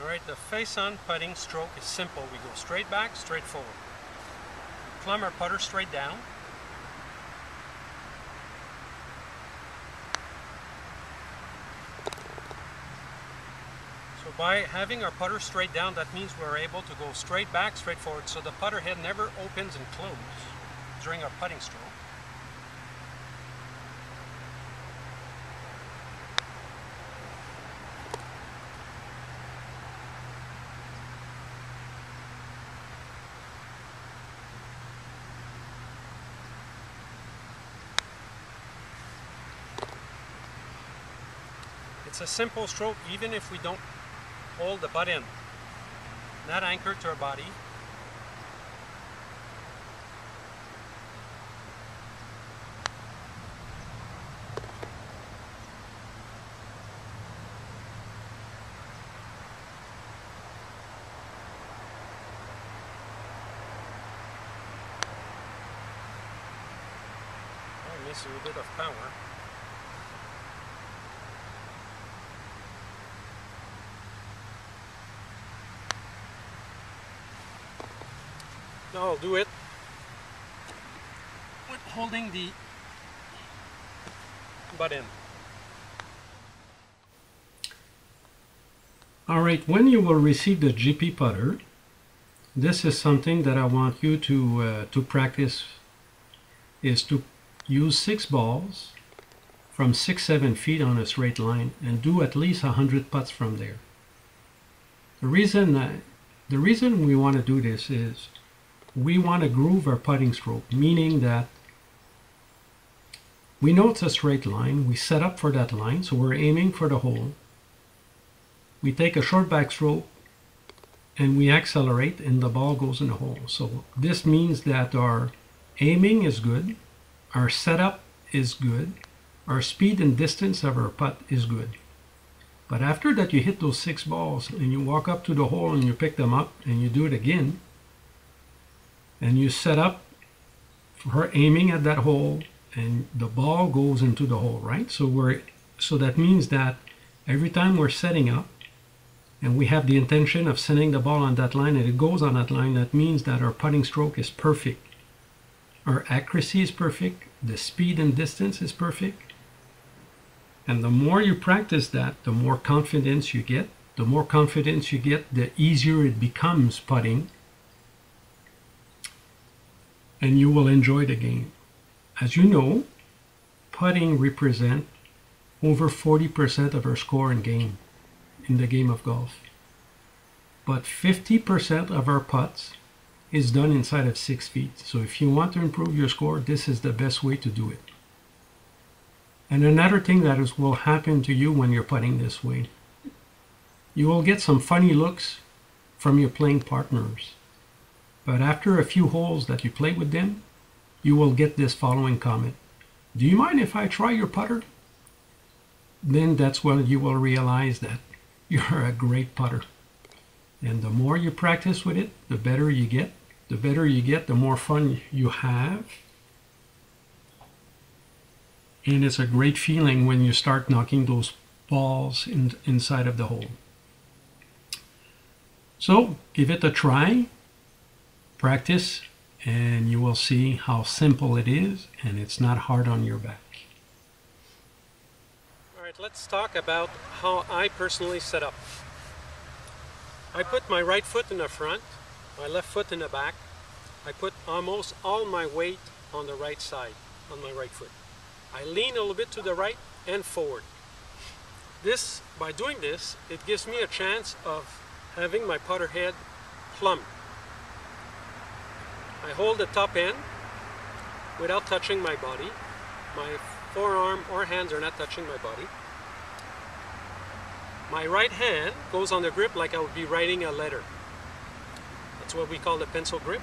Alright, the face-on putting stroke is simple. We go straight back, straight forward. We plumb our putter straight down. So by having our putter straight down, that means we're able to go straight back, straight forward. So the putter head never opens and closes during our putting stroke. It's a simple stroke even if we don't hold the butt end. Not anchored to our body. A bit of power. Now I'll do it with holding the butt button. Alright, when you will receive the GP putter, this is something that I want you to, uh, to practice is to use six balls from six, seven feet on a straight line and do at least a hundred putts from there. The reason, uh, the reason we want to do this is we want to groove our putting stroke, meaning that we know it's a straight line, we set up for that line, so we're aiming for the hole. We take a short backstroke and we accelerate and the ball goes in the hole. So this means that our aiming is good, our setup is good, our speed and distance of our putt is good. But after that you hit those six balls and you walk up to the hole and you pick them up and you do it again, and you set up for her aiming at that hole and the ball goes into the hole right? So we're so that means that every time we're setting up and we have the intention of sending the ball on that line and it goes on that line that means that our putting stroke is perfect. Our accuracy is perfect. The speed and distance is perfect. And the more you practice that the more confidence you get. The more confidence you get the easier it becomes putting and you will enjoy the game. As you know, putting represent over 40% of our score in game, in the game of golf. But 50% of our putts is done inside of six feet. So if you want to improve your score, this is the best way to do it. And another thing that is, will happen to you when you're putting this way, you will get some funny looks from your playing partners. But after a few holes that you play with them, you will get this following comment. Do you mind if I try your putter? Then that's when you will realize that you're a great putter. And the more you practice with it, the better you get. The better you get, the more fun you have. And it's a great feeling when you start knocking those balls in, inside of the hole. So give it a try practice and you will see how simple it is and it's not hard on your back. Alright, let's talk about how I personally set up. I put my right foot in the front, my left foot in the back. I put almost all my weight on the right side, on my right foot. I lean a little bit to the right and forward. This, by doing this, it gives me a chance of having my putter head plumb I hold the top end without touching my body. My forearm or hands are not touching my body. My right hand goes on the grip like I would be writing a letter. That's what we call the pencil grip.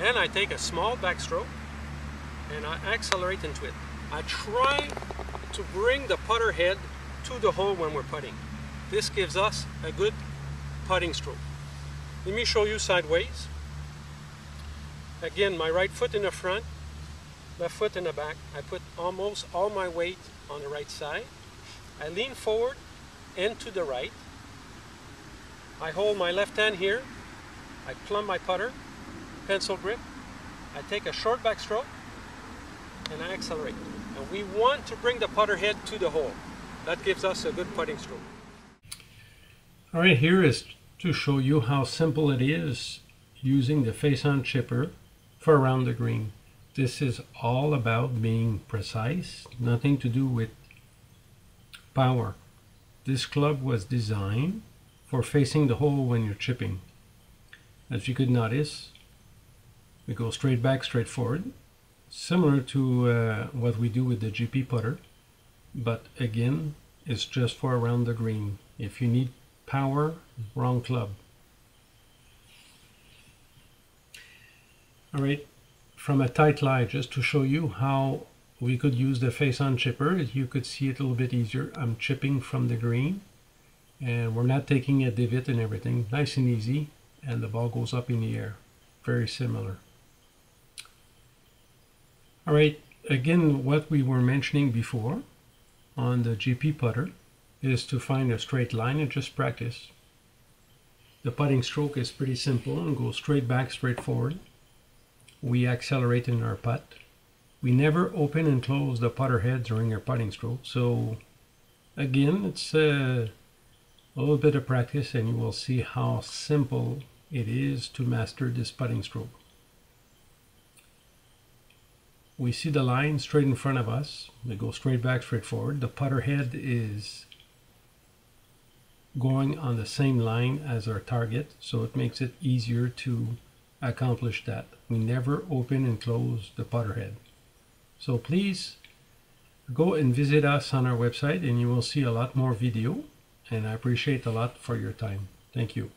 And I take a small backstroke and I accelerate into it. I try to bring the putter head to the hole when we're putting. This gives us a good putting stroke. Let me show you sideways. Again, my right foot in the front, left foot in the back. I put almost all my weight on the right side. I lean forward and to the right. I hold my left hand here, I plumb my putter, pencil grip, I take a short backstroke, and I accelerate. And we want to bring the putter head to the hole. That gives us a good putting stroke. All right, here is to show you how simple it is using the face-on chipper for around the green. This is all about being precise, nothing to do with power. This club was designed for facing the hole when you're chipping. As you could notice, we go straight back, straight forward, similar to uh, what we do with the GP putter, but again, it's just for around the green. If you need power, wrong club. All right, from a tight lie, just to show you how we could use the face-on chipper. You could see it a little bit easier. I'm chipping from the green and we're not taking a divot and everything. Nice and easy and the ball goes up in the air. Very similar. All right, again, what we were mentioning before on the GP putter is to find a straight line and just practice. The putting stroke is pretty simple and goes straight back, straight forward. We accelerate in our putt. We never open and close the putter head during our putting stroke. So again, it's uh, a little bit of practice and you will see how simple it is to master this putting stroke. We see the line straight in front of us. We go straight back, straight forward. The putter head is going on the same line as our target, so it makes it easier to accomplish that. We never open and close the putter head. So please go and visit us on our website and you will see a lot more video and I appreciate a lot for your time. Thank you.